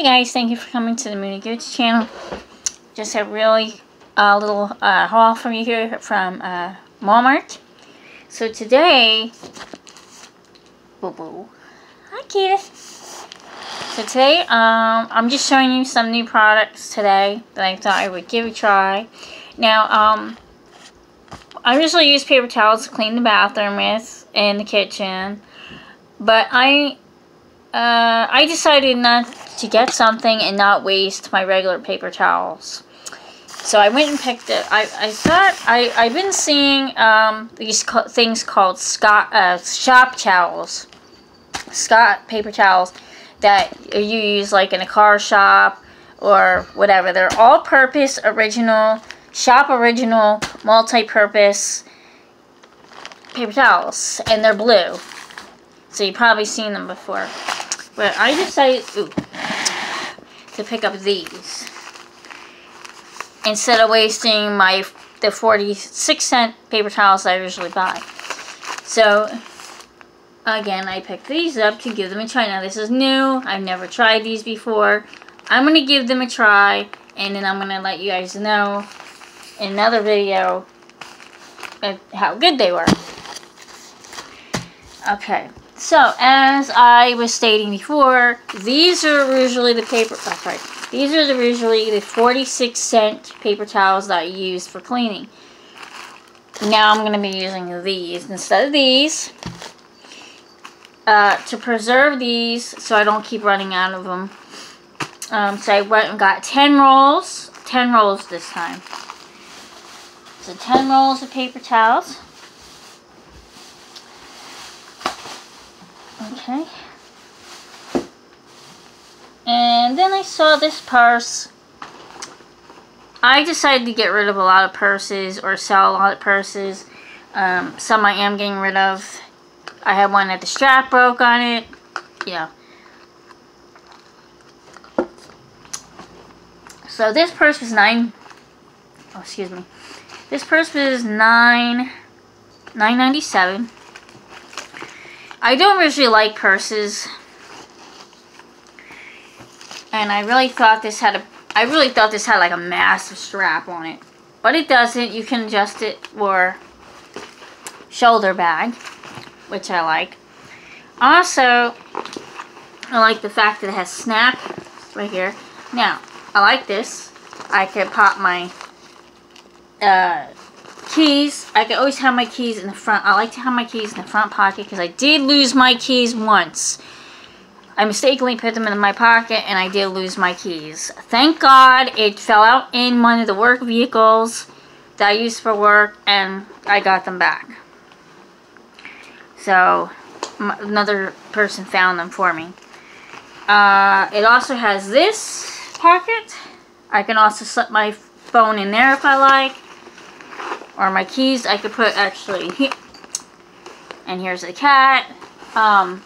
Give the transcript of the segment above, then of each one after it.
Hey guys, thank you for coming to the Mooniegucci channel. Just a really uh, little uh, haul for you here from uh, Walmart. So today, boo boo, hi Kita. So today, um, I'm just showing you some new products today that I thought I would give a try. Now, um, I usually use paper towels to clean the bathroom with and the kitchen, but I uh, I decided not to get something and not waste my regular paper towels. So I went and picked it. I, I thought, I, I've been seeing um, these things called Scott, uh, shop towels. Scott paper towels that you use like in a car shop or whatever. They're all-purpose, original, shop original, multi-purpose paper towels. And they're blue. So you've probably seen them before. But I decided ooh, to pick up these. Instead of wasting my the 46 cent paper towels I usually buy. So, again, I picked these up to give them a try. Now, this is new. I've never tried these before. I'm going to give them a try, and then I'm going to let you guys know in another video how good they were. Okay. So, as I was stating before, these are usually the paper, oh, sorry, these are the, usually the 46 cent paper towels that I use for cleaning. Now I'm going to be using these instead of these. Uh, to preserve these so I don't keep running out of them. Um, so I went and got 10 rolls. 10 rolls this time. So 10 rolls of paper towels. Okay. And then I saw this purse. I decided to get rid of a lot of purses or sell a lot of purses. Um, some I am getting rid of. I had one that the strap broke on it. Yeah. So this purse was nine. Oh, excuse me. This purse was nine. Nine ninety seven. I don't usually like purses. And I really thought this had a I really thought this had like a massive strap on it. But it doesn't. You can adjust it for shoulder bag, which I like. Also, I like the fact that it has snap right here. Now, I like this. I can pop my uh, keys. I can always have my keys in the front. I like to have my keys in the front pocket because I did lose my keys once. I mistakenly put them in my pocket and I did lose my keys. Thank God it fell out in one of the work vehicles that I used for work and I got them back. So another person found them for me. Uh, it also has this pocket. I can also slip my phone in there if I like or my keys I could put actually. And here's the cat. Um,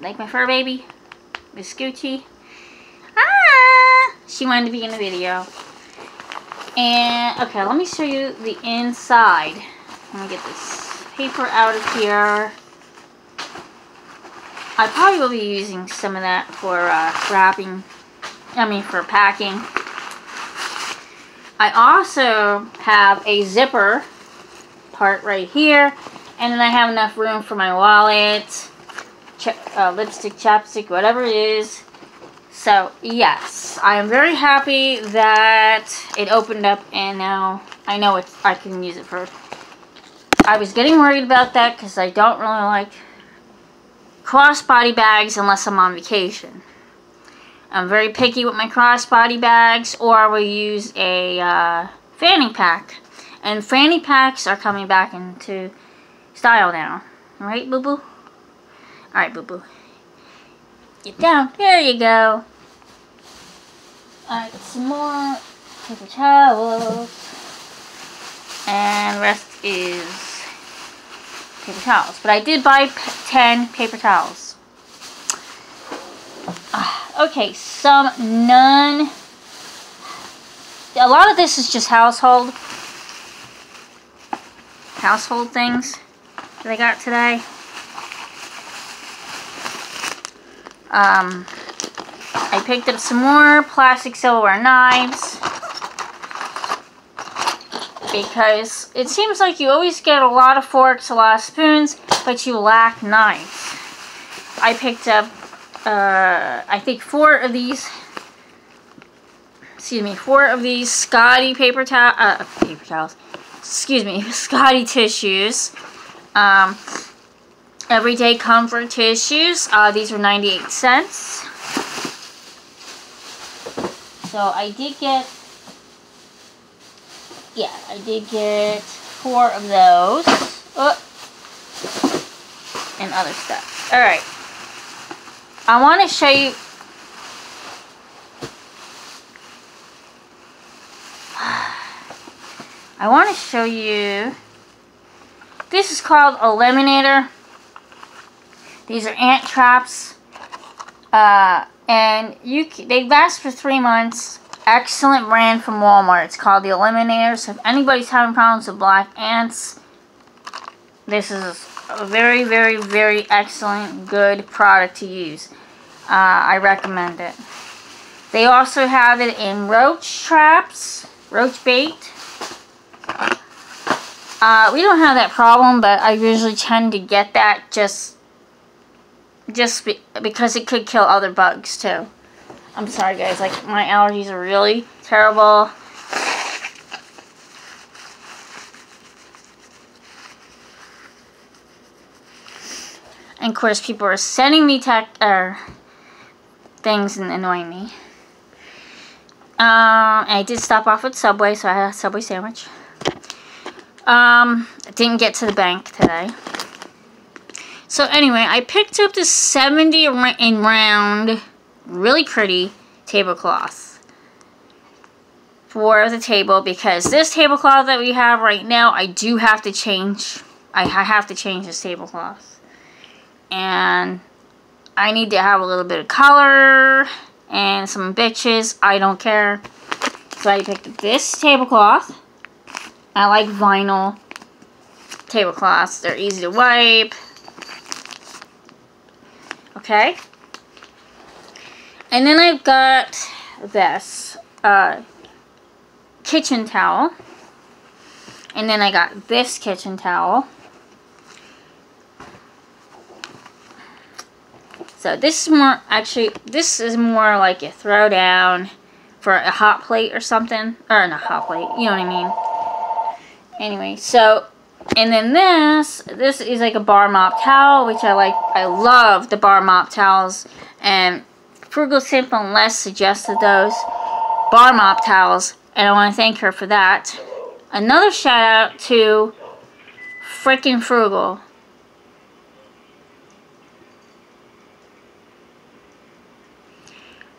like my fur baby? Miss Scoochie. Ah! She wanted to be in the video. And, okay, let me show you the inside. Let me get this paper out of here. I probably will be using some of that for uh, wrapping, I mean for packing. I also have a zipper part right here. And then I have enough room for my wallet, uh, lipstick, chapstick, whatever it is. So, yes, I am very happy that it opened up and now I know it's, I can use it for... I was getting worried about that because I don't really like crossbody bags unless I'm on vacation. I'm very picky with my crossbody bags, or I will use a uh, fanny pack. And fanny packs are coming back into style now. Alright, boo-boo? Alright, boo-boo. Get down. There you go. Alright, some more paper towels. And rest is paper towels. But I did buy 10 paper towels. Okay, some none. A lot of this is just household. Household things that I got today. Um, I picked up some more plastic silverware knives because it seems like you always get a lot of forks, a lot of spoons, but you lack knives. I picked up, uh, I think four of these, excuse me, four of these Scotty paper towel, uh, paper towels, excuse me, Scotty tissues. Um, everyday comfort tissues. Uh, these were 98 cents. So I did get, yeah, I did get four of those. Oh, and other stuff. Alright. I want to show you. I want to show you. This is called Eliminator. These are ant traps. Uh, and you they last for three months. Excellent brand from Walmart. It's called the Eliminator. So if anybody's having problems with black ants this is a very very very excellent good product to use uh, I recommend it they also have it in roach traps roach bait uh, we don't have that problem, but I usually tend to get that just just be because it could kill other bugs too. I'm sorry guys, like my allergies are really terrible. And of course people are sending me tech er, things and annoying me. Um, I did stop off at Subway, so I had a Subway sandwich. Um, didn't get to the bank today. So anyway, I picked up this 70 in round, really pretty tablecloth for the table because this tablecloth that we have right now, I do have to change. I have to change this tablecloth. And I need to have a little bit of color and some bitches. I don't care. So I picked this tablecloth. I like vinyl tablecloths. They're easy to wipe. Okay. And then I've got this uh, kitchen towel. And then I got this kitchen towel. So this is more, actually, this is more like a throwdown for a hot plate or something. Or not hot plate, you know what I mean. Anyway, so, and then this, this is like a bar mop towel, which I like, I love the bar mop towels, and Frugal Simple and Les suggested those bar mop towels, and I want to thank her for that. Another shout out to Freaking Frugal.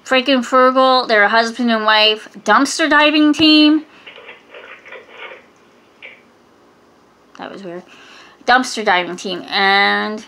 Freaking Frugal, they're a husband and wife dumpster diving team That was weird. Dumpster diving team. And